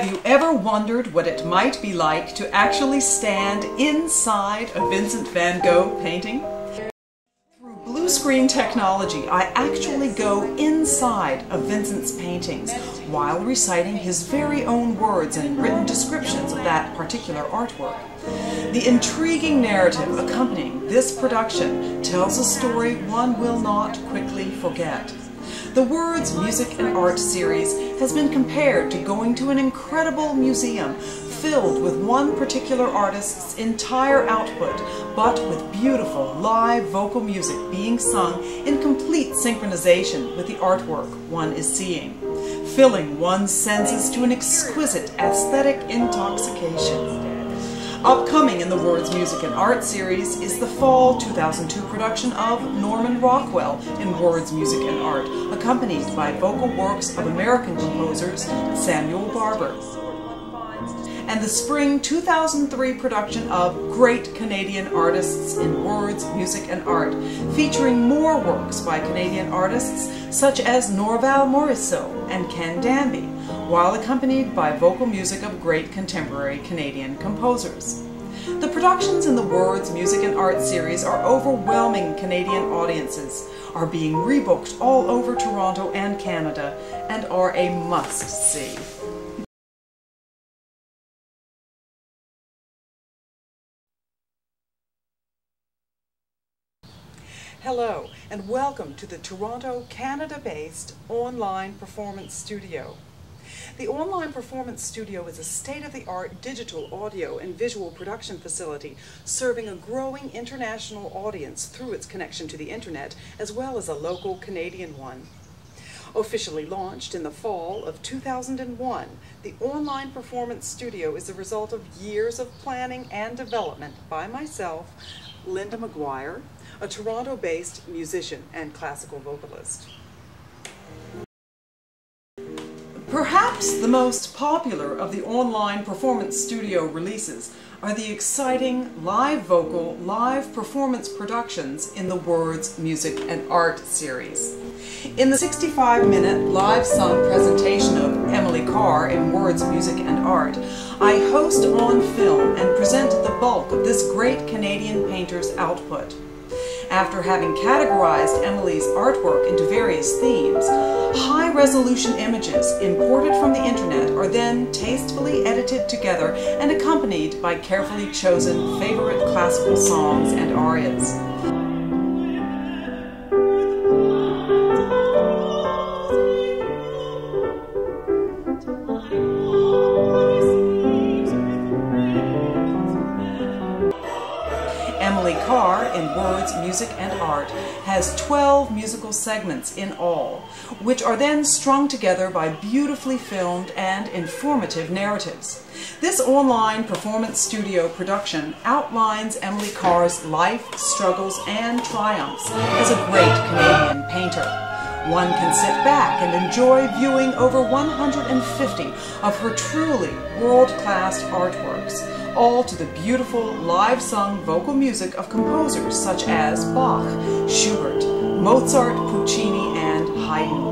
Have you ever wondered what it might be like to actually stand inside a Vincent van Gogh painting? Through blue screen technology, I actually go inside of Vincent's paintings while reciting his very own words and written descriptions of that particular artwork. The intriguing narrative accompanying this production tells a story one will not quickly forget. The Words, Music and Art series has been compared to going to an incredible museum filled with one particular artist's entire output, but with beautiful live vocal music being sung in complete synchronization with the artwork one is seeing, filling one's senses to an exquisite aesthetic intoxication. Upcoming in the Words, Music, and Art series is the fall 2002 production of Norman Rockwell in Words, Music, and Art, accompanied by vocal works of American composers Samuel Barber. And the spring 2003 production of Great Canadian Artists in Words, Music, and Art, featuring more works by Canadian artists such as Norval Morrisseau and Ken Danby, while accompanied by vocal music of great contemporary Canadian composers. The productions in the Words, Music and Art series are overwhelming Canadian audiences, are being rebooked all over Toronto and Canada, and are a must-see. Hello, and welcome to the Toronto, Canada-based online performance studio. The Online Performance Studio is a state-of-the-art digital audio and visual production facility serving a growing international audience through its connection to the internet as well as a local Canadian one. Officially launched in the fall of 2001, the Online Performance Studio is the result of years of planning and development by myself, Linda Maguire, a Toronto-based musician and classical vocalist. Perhaps the most popular of the online performance studio releases are the exciting live vocal, live performance productions in the Words, Music and Art series. In the 65-minute live sung presentation of Emily Carr in Words, Music and Art, I host on film and present the bulk of this great Canadian painter's output after having categorized Emily's artwork into various themes, high-resolution images imported from the internet are then tastefully edited together and accompanied by carefully chosen favorite classical songs and arias. In Words, Music and Art has 12 musical segments in all, which are then strung together by beautifully filmed and informative narratives. This online performance studio production outlines Emily Carr's life, struggles, and triumphs as a great Canadian painter. One can sit back and enjoy viewing over 150 of her truly world-class artworks, all to the beautiful live-sung vocal music of composers such as Bach, Schubert, Mozart, Puccini, and Haydn.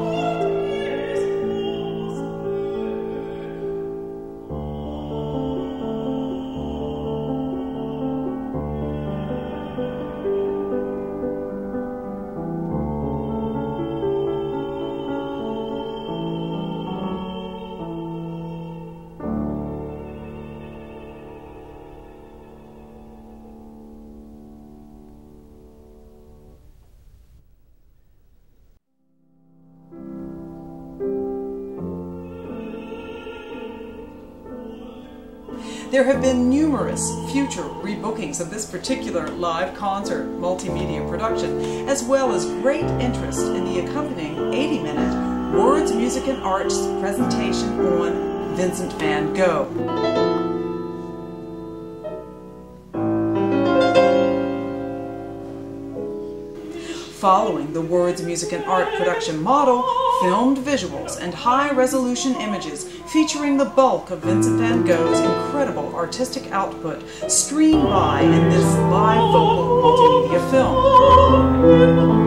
There have been numerous future rebookings of this particular live concert multimedia production, as well as great interest in the accompanying 80-minute Words, Music and Arts presentation on Vincent van Gogh. Following the Words, Music and Art production model, filmed visuals and high-resolution images featuring the bulk of Vincent van Gogh's incredible artistic output stream by in this live vocal multimedia film.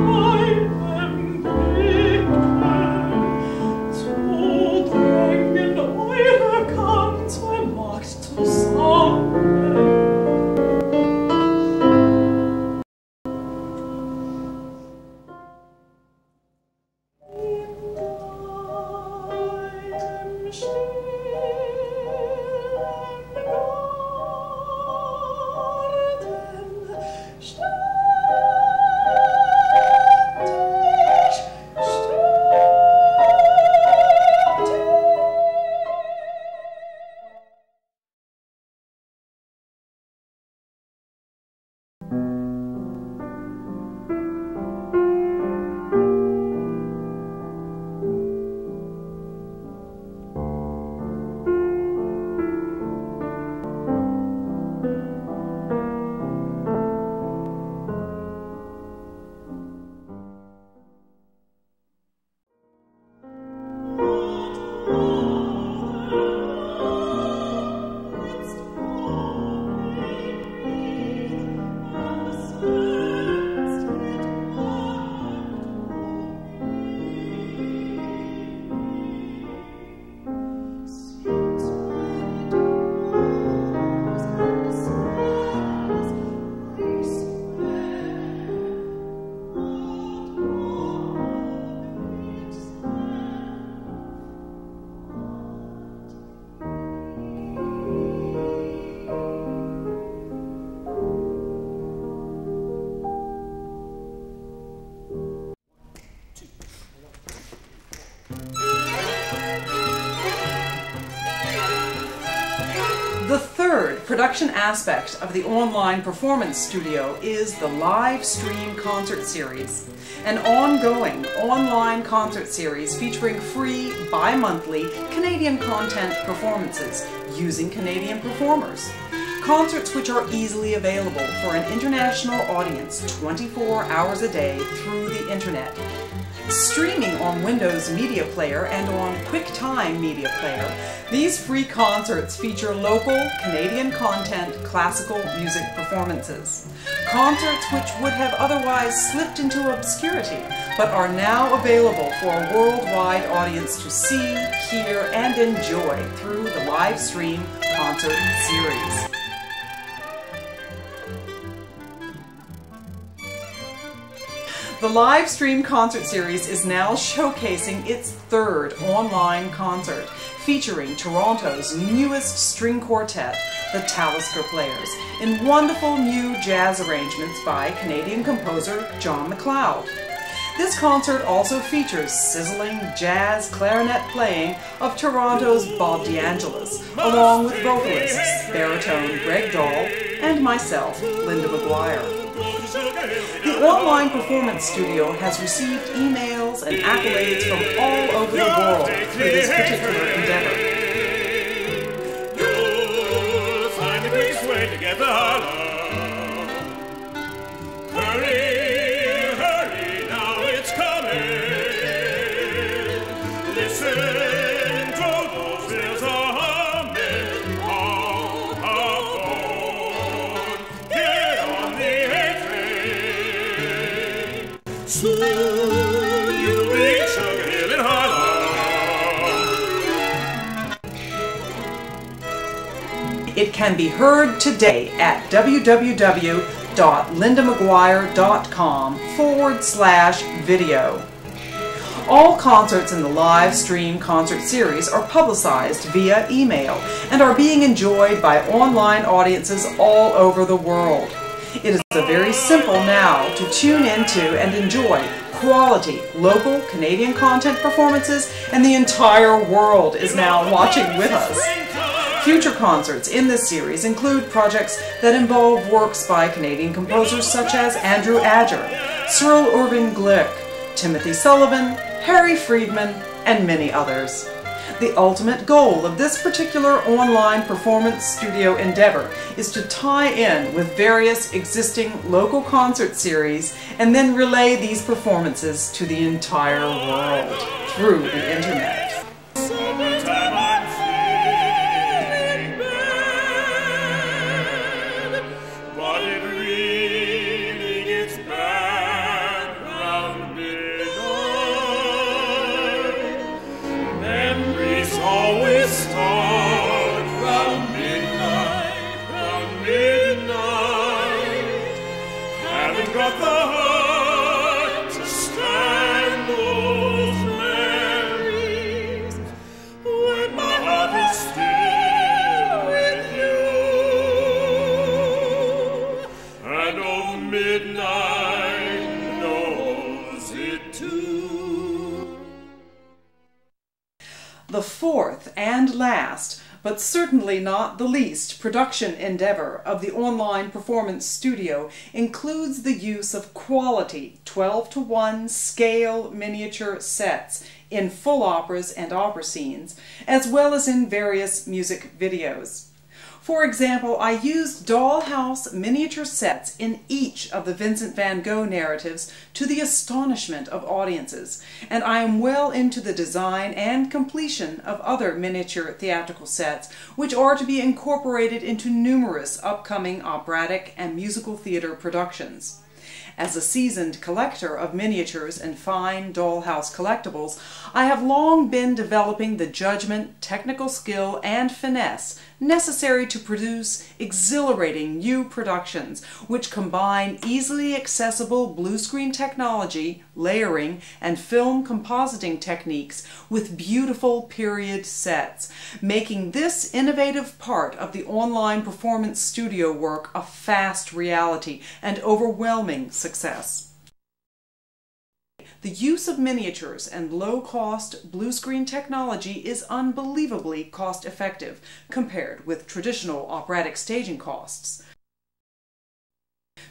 Production aspect of the online performance studio is the live stream concert series, an ongoing online concert series featuring free bi-monthly Canadian content performances using Canadian performers. Concerts which are easily available for an international audience 24 hours a day through the internet. Streaming on Windows Media Player and on QuickTime Media Player, these free concerts feature local Canadian content classical music performances. Concerts which would have otherwise slipped into obscurity, but are now available for a worldwide audience to see, hear, and enjoy through the live stream concert series. The live stream concert series is now showcasing its third online concert, featuring Toronto's newest string quartet, the Talisker Players, in wonderful new jazz arrangements by Canadian composer John McLeod. This concert also features sizzling jazz clarinet playing of Toronto's Bob DeAngelis, along with vocalists baritone Greg Dahl and myself, Linda Maguire. The online performance studio has received emails and accolades from all over the world for this particular endeavor. Hurry, It can be heard today at www.lindamaguire.com forward slash video. All concerts in the live stream concert series are publicized via email and are being enjoyed by online audiences all over the world. It is a very simple now to tune into and enjoy quality local Canadian content performances and the entire world is now watching with us. Future concerts in this series include projects that involve works by Canadian composers such as Andrew Ager, Srul Irving Glick, Timothy Sullivan, Harry Freedman, and many others. The ultimate goal of this particular online performance studio endeavor is to tie in with various existing local concert series and then relay these performances to the entire world through the internet. And last, but certainly not the least, production endeavor of the online performance studio includes the use of quality 12 to 1 scale miniature sets in full operas and opera scenes, as well as in various music videos. For example, I used dollhouse miniature sets in each of the Vincent van Gogh narratives to the astonishment of audiences, and I am well into the design and completion of other miniature theatrical sets, which are to be incorporated into numerous upcoming operatic and musical theater productions. As a seasoned collector of miniatures and fine dollhouse collectibles, I have long been developing the judgment, technical skill, and finesse necessary to produce exhilarating new productions which combine easily accessible blue screen technology, layering, and film compositing techniques with beautiful period sets, making this innovative part of the online performance studio work a fast reality and overwhelming success. The use of miniatures and low-cost blue screen technology is unbelievably cost-effective compared with traditional operatic staging costs.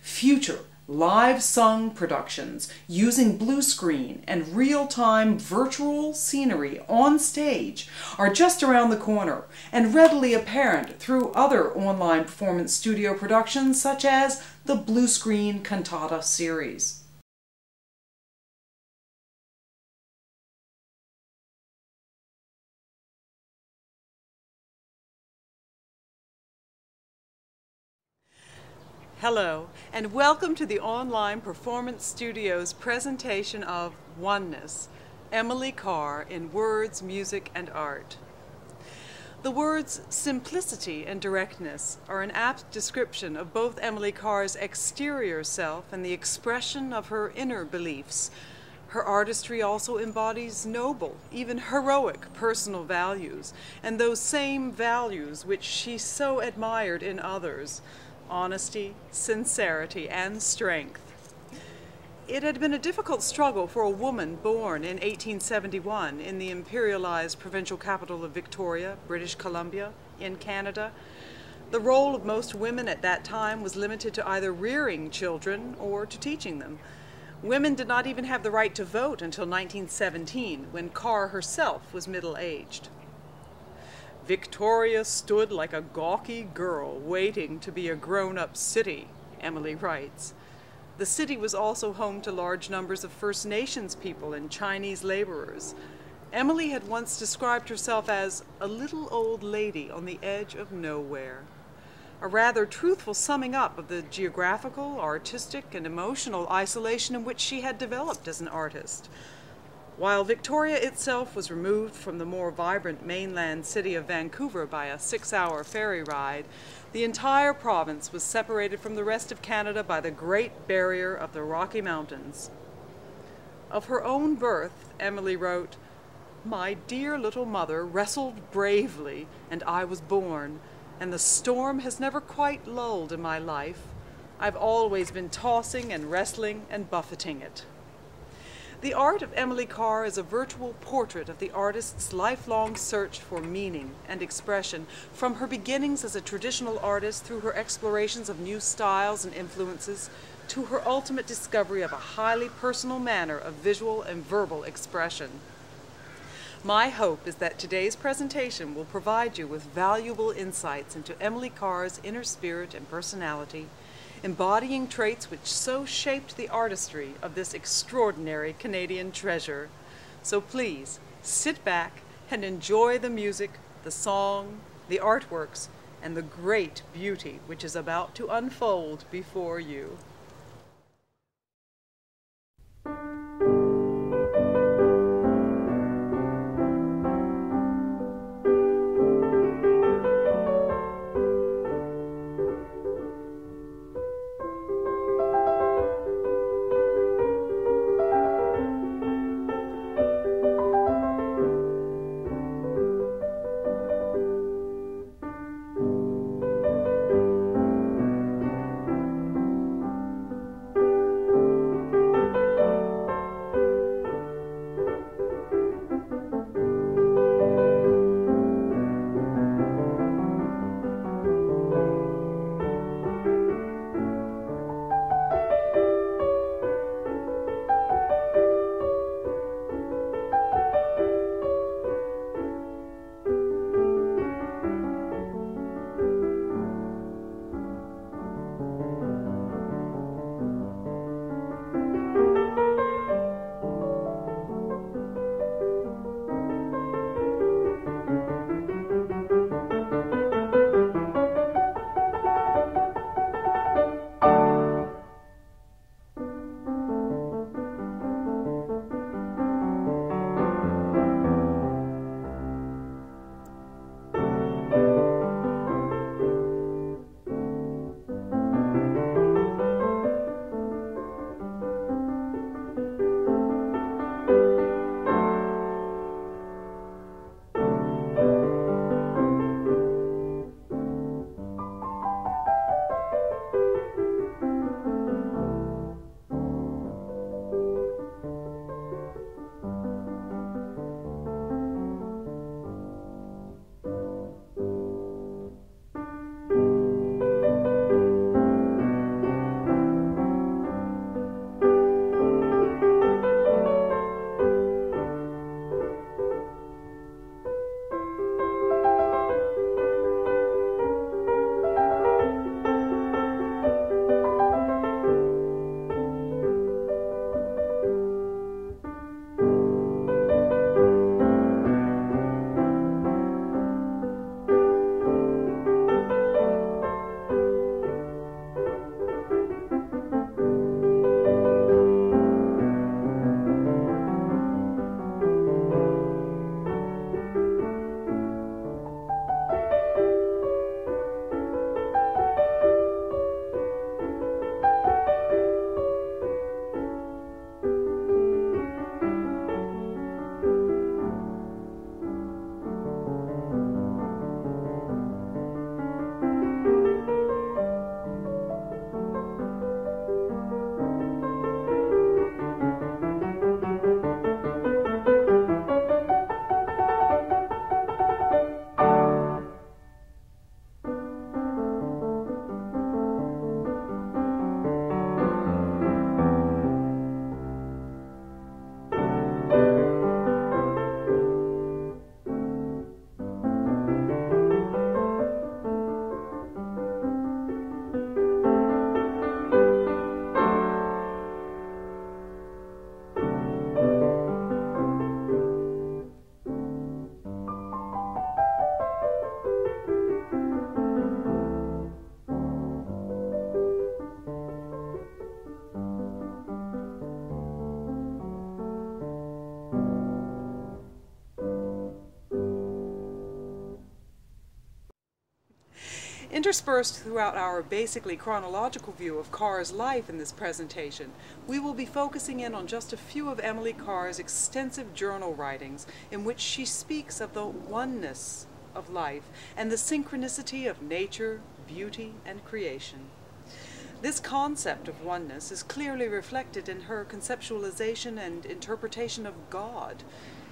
Future live sung productions using blue screen and real-time virtual scenery on stage are just around the corner and readily apparent through other online performance studio productions such as the Blue Screen Cantata series. Hello, and welcome to the Online Performance Studio's presentation of Oneness, Emily Carr in Words, Music, and Art. The words simplicity and directness are an apt description of both Emily Carr's exterior self and the expression of her inner beliefs. Her artistry also embodies noble, even heroic personal values, and those same values which she so admired in others honesty, sincerity, and strength. It had been a difficult struggle for a woman born in 1871 in the imperialized provincial capital of Victoria, British Columbia, in Canada. The role of most women at that time was limited to either rearing children or to teaching them. Women did not even have the right to vote until 1917, when Carr herself was middle aged. Victoria stood like a gawky girl waiting to be a grown-up city, Emily writes. The city was also home to large numbers of First Nations people and Chinese laborers. Emily had once described herself as a little old lady on the edge of nowhere. A rather truthful summing up of the geographical, artistic, and emotional isolation in which she had developed as an artist. While Victoria itself was removed from the more vibrant mainland city of Vancouver by a six-hour ferry ride, the entire province was separated from the rest of Canada by the Great Barrier of the Rocky Mountains. Of her own birth, Emily wrote, My dear little mother wrestled bravely, and I was born, and the storm has never quite lulled in my life. I've always been tossing and wrestling and buffeting it. The art of Emily Carr is a virtual portrait of the artist's lifelong search for meaning and expression, from her beginnings as a traditional artist through her explorations of new styles and influences, to her ultimate discovery of a highly personal manner of visual and verbal expression. My hope is that today's presentation will provide you with valuable insights into Emily Carr's inner spirit and personality, embodying traits which so shaped the artistry of this extraordinary Canadian treasure. So please, sit back and enjoy the music, the song, the artworks, and the great beauty which is about to unfold before you. Interspersed throughout our basically chronological view of Carr's life in this presentation, we will be focusing in on just a few of Emily Carr's extensive journal writings in which she speaks of the oneness of life and the synchronicity of nature, beauty, and creation. This concept of oneness is clearly reflected in her conceptualization and interpretation of God,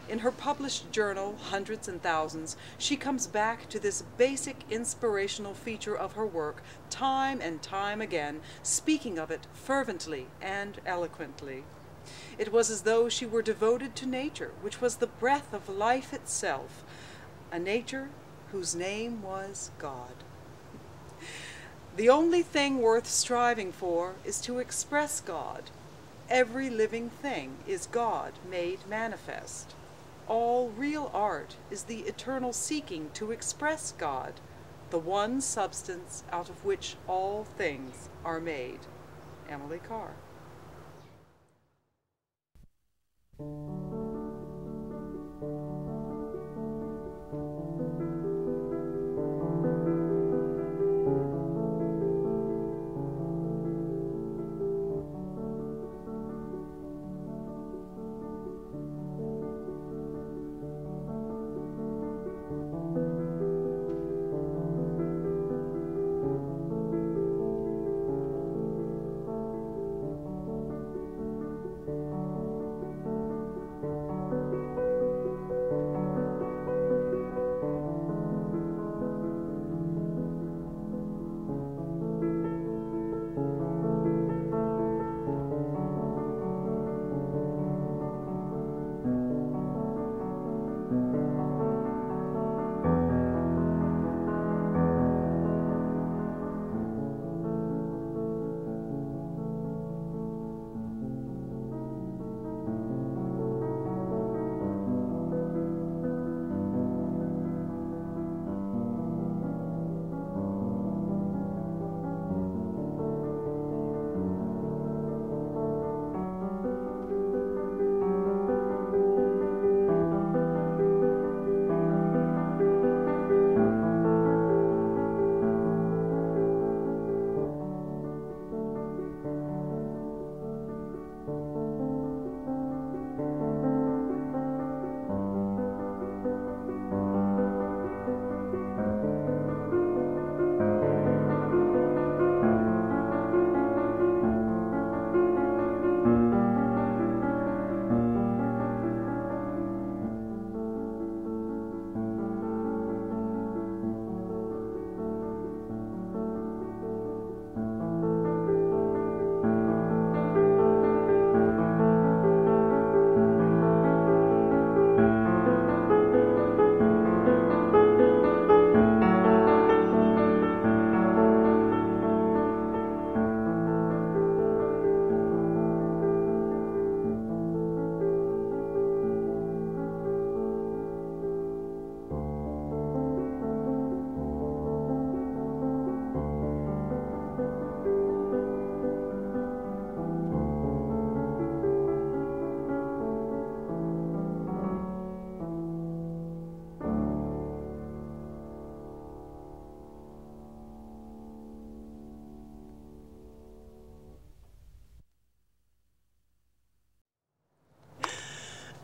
in her published journal, Hundreds and Thousands, she comes back to this basic inspirational feature of her work time and time again, speaking of it fervently and eloquently. It was as though she were devoted to nature, which was the breath of life itself, a nature whose name was God. The only thing worth striving for is to express God. Every living thing is God made manifest all real art is the eternal seeking to express God, the one substance out of which all things are made. Emily Carr.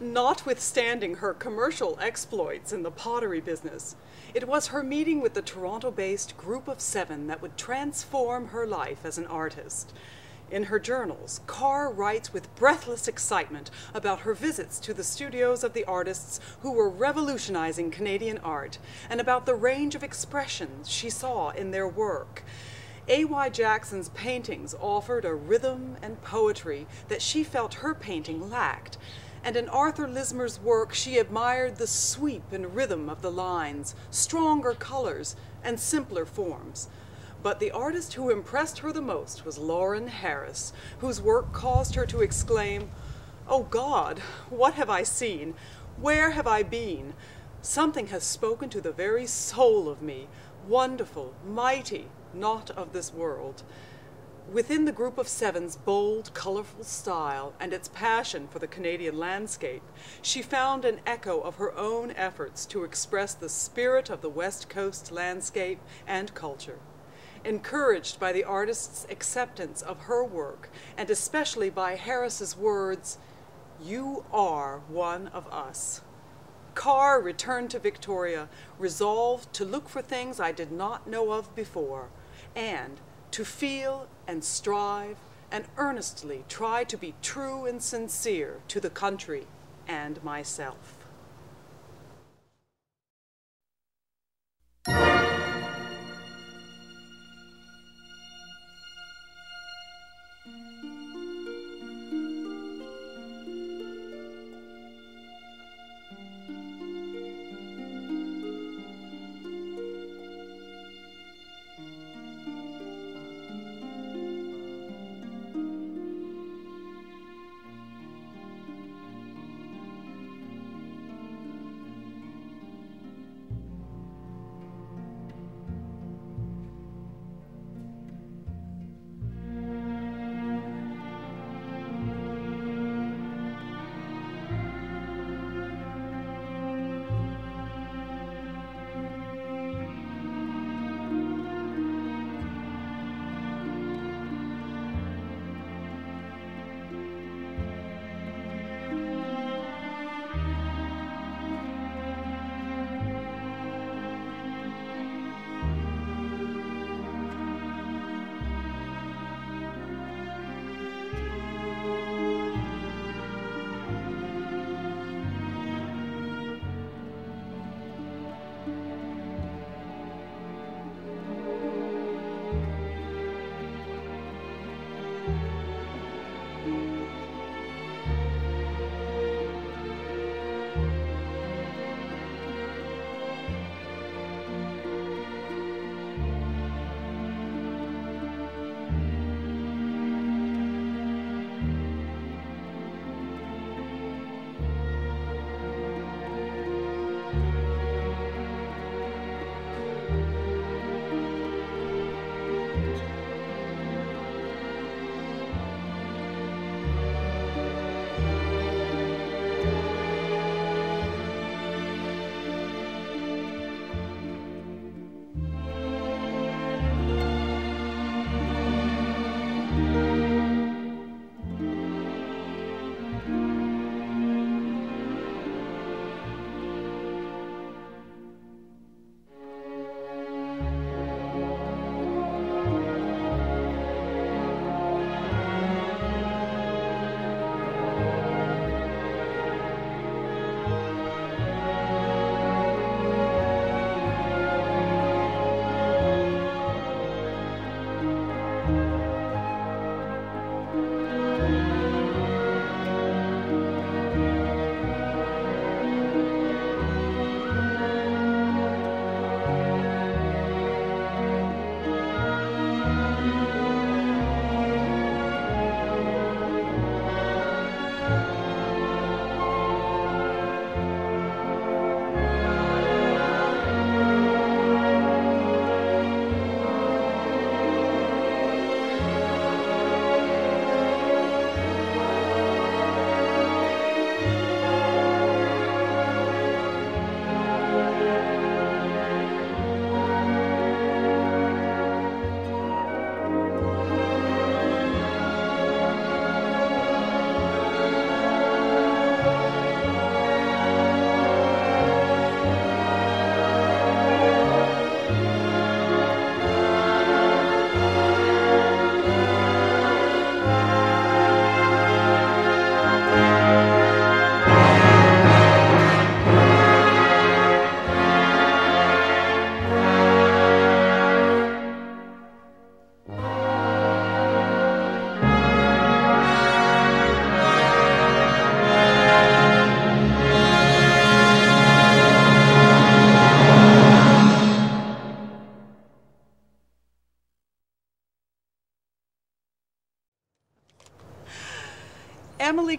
Notwithstanding her commercial exploits in the pottery business, it was her meeting with the Toronto based Group of Seven that would transform her life as an artist. In her journals, Carr writes with breathless excitement about her visits to the studios of the artists who were revolutionizing Canadian art and about the range of expressions she saw in their work. A.Y. Jackson's paintings offered a rhythm and poetry that she felt her painting lacked, and in Arthur Lismer's work she admired the sweep and rhythm of the lines, stronger colors, and simpler forms. But the artist who impressed her the most was Lawren Harris, whose work caused her to exclaim, Oh God, what have I seen? Where have I been? Something has spoken to the very soul of me, wonderful, mighty, not of this world. Within the group of seven's bold, colorful style and its passion for the Canadian landscape, she found an echo of her own efforts to express the spirit of the West Coast landscape and culture. Encouraged by the artist's acceptance of her work, and especially by Harris's words, You are one of us. Carr returned to Victoria, resolved to look for things I did not know of before, and to feel and strive and earnestly try to be true and sincere to the country and myself.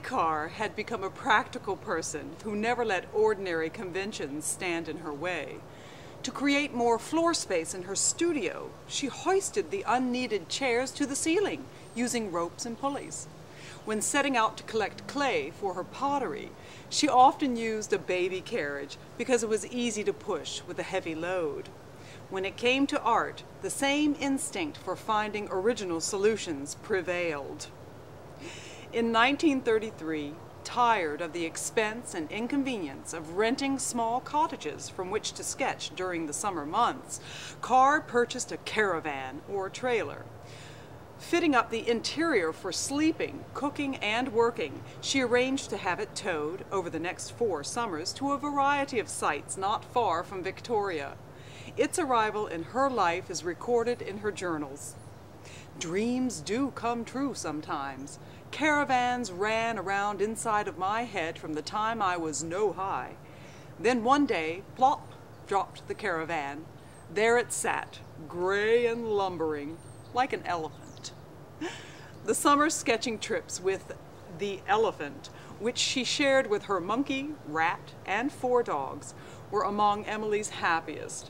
Carr had become a practical person who never let ordinary conventions stand in her way. To create more floor space in her studio, she hoisted the unneeded chairs to the ceiling using ropes and pulleys. When setting out to collect clay for her pottery, she often used a baby carriage because it was easy to push with a heavy load. When it came to art, the same instinct for finding original solutions prevailed. In 1933, tired of the expense and inconvenience of renting small cottages from which to sketch during the summer months, Carr purchased a caravan or trailer. Fitting up the interior for sleeping, cooking, and working, she arranged to have it towed over the next four summers to a variety of sites not far from Victoria. Its arrival in her life is recorded in her journals. Dreams do come true sometimes. Caravans ran around inside of my head from the time I was no high. Then one day, plop, dropped the caravan. There it sat, gray and lumbering, like an elephant. The summer sketching trips with the elephant, which she shared with her monkey, rat, and four dogs, were among Emily's happiest.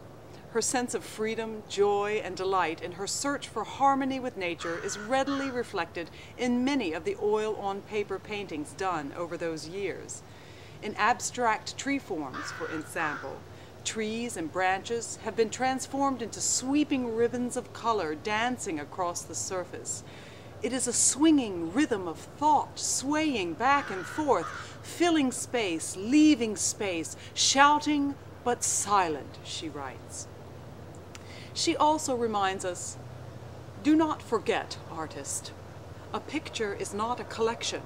Her sense of freedom, joy, and delight in her search for harmony with nature is readily reflected in many of the oil on paper paintings done over those years. In abstract tree forms, for example, trees and branches have been transformed into sweeping ribbons of color dancing across the surface. It is a swinging rhythm of thought, swaying back and forth, filling space, leaving space, shouting but silent, she writes. She also reminds us do not forget, artist, a picture is not a collection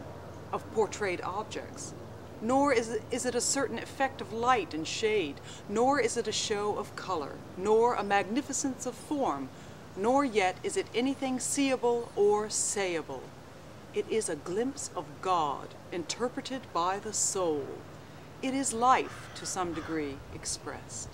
of portrayed objects, nor is it, is it a certain effect of light and shade, nor is it a show of color, nor a magnificence of form, nor yet is it anything seeable or sayable. It is a glimpse of God interpreted by the soul. It is life, to some degree, expressed.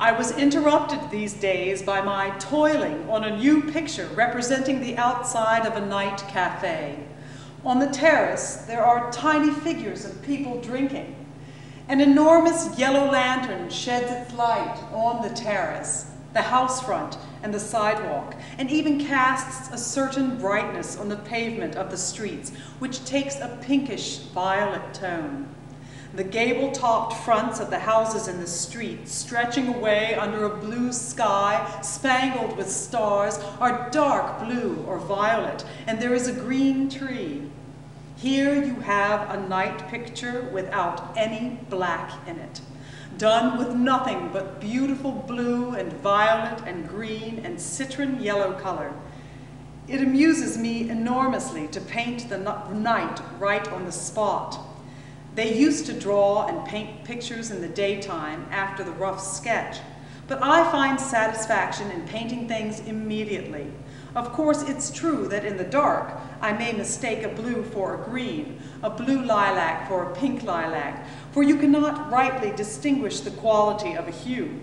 I was interrupted these days by my toiling on a new picture representing the outside of a night cafe. On the terrace, there are tiny figures of people drinking. An enormous yellow lantern sheds its light on the terrace, the house front, and the sidewalk, and even casts a certain brightness on the pavement of the streets, which takes a pinkish violet tone. The gable-topped fronts of the houses in the street, stretching away under a blue sky spangled with stars, are dark blue or violet, and there is a green tree. Here you have a night picture without any black in it, done with nothing but beautiful blue and violet and green and citron yellow color. It amuses me enormously to paint the night right on the spot. They used to draw and paint pictures in the daytime after the rough sketch, but I find satisfaction in painting things immediately. Of course, it's true that in the dark, I may mistake a blue for a green, a blue lilac for a pink lilac, for you cannot rightly distinguish the quality of a hue.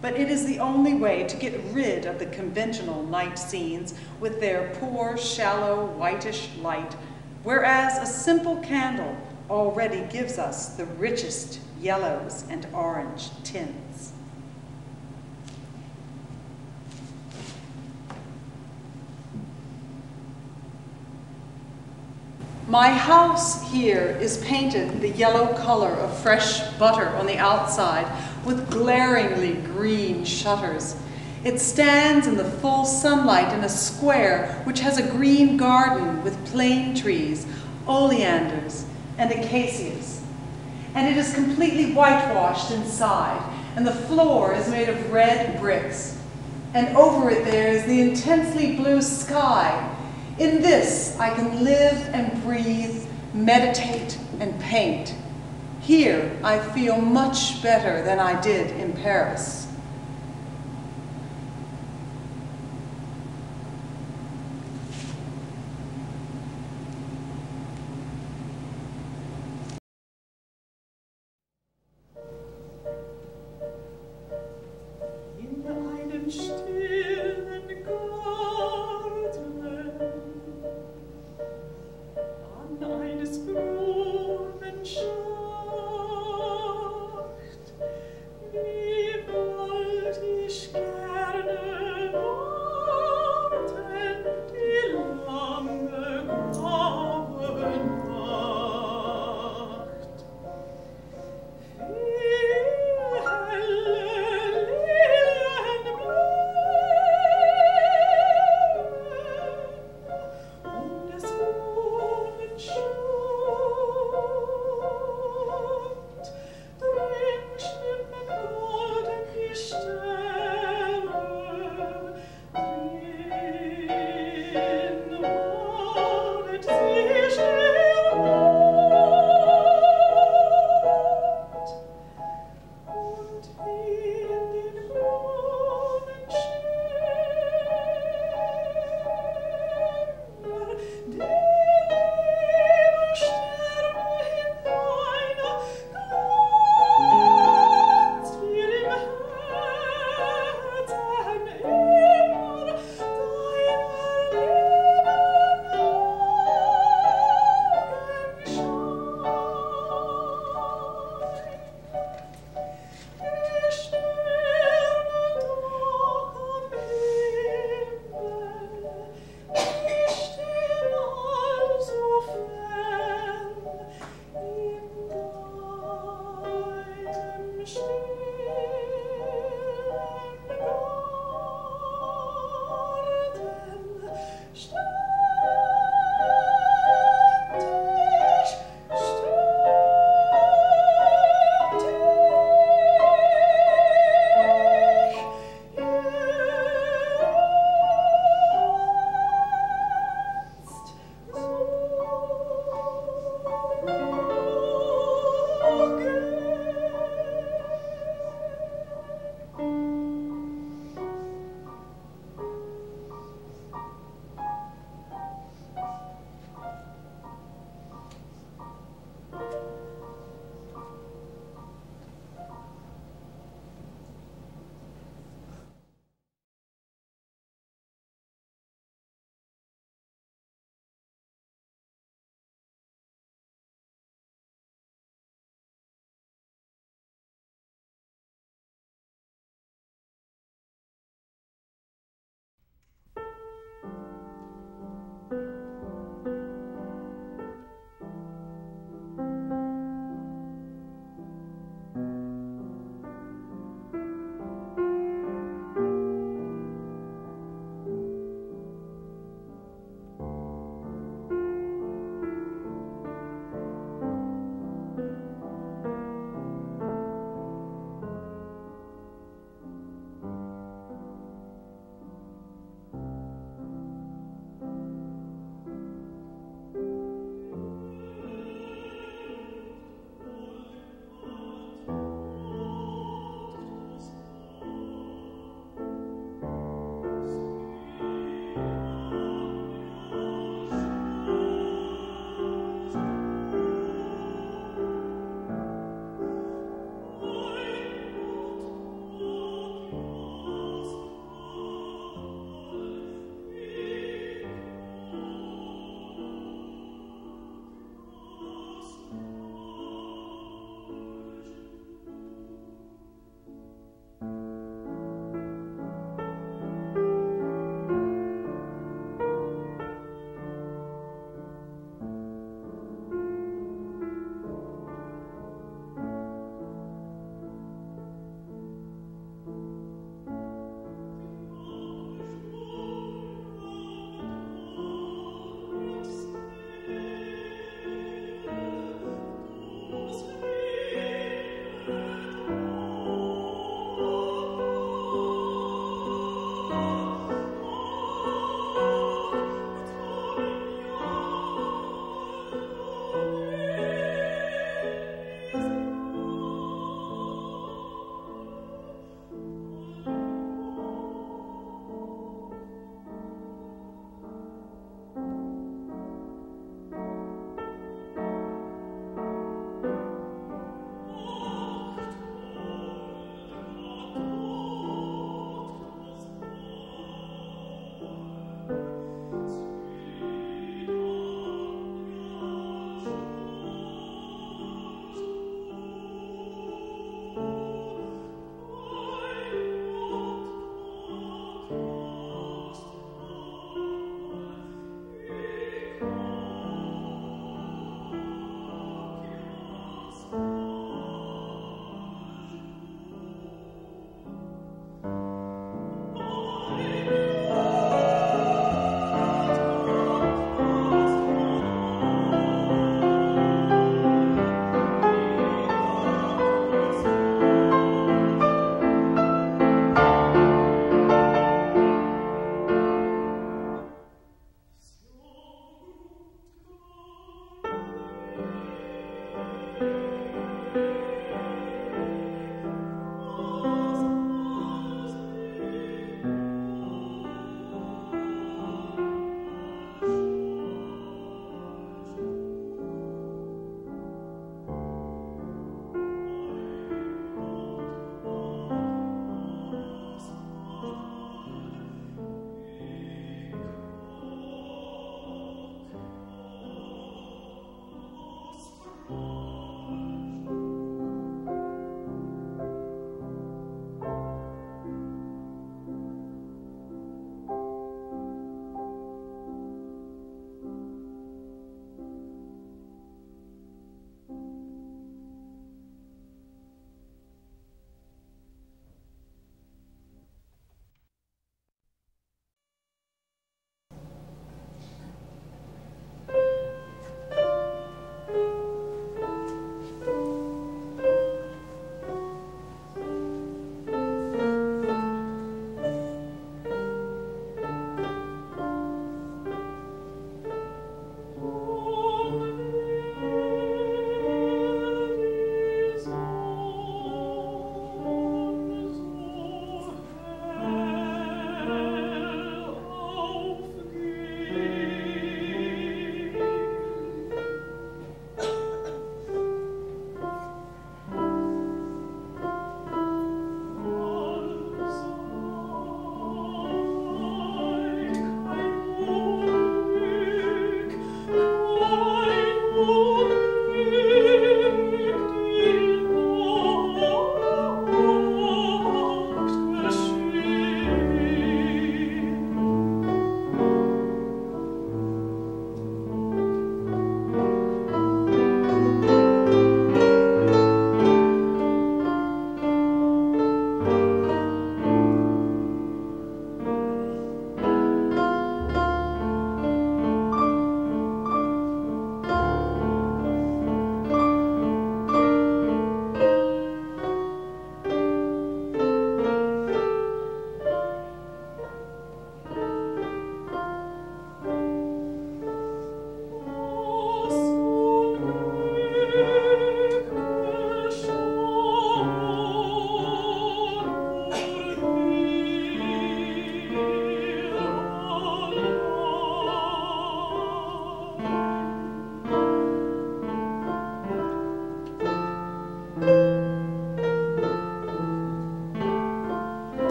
But it is the only way to get rid of the conventional night scenes with their poor, shallow, whitish light, whereas a simple candle already gives us the richest yellows and orange tints. My house here is painted the yellow color of fresh butter on the outside with glaringly green shutters. It stands in the full sunlight in a square which has a green garden with plane trees, oleanders, and acacias. And it is completely whitewashed inside, and the floor is made of red bricks. And over it there is the intensely blue sky. In this, I can live and breathe, meditate, and paint. Here, I feel much better than I did in Paris.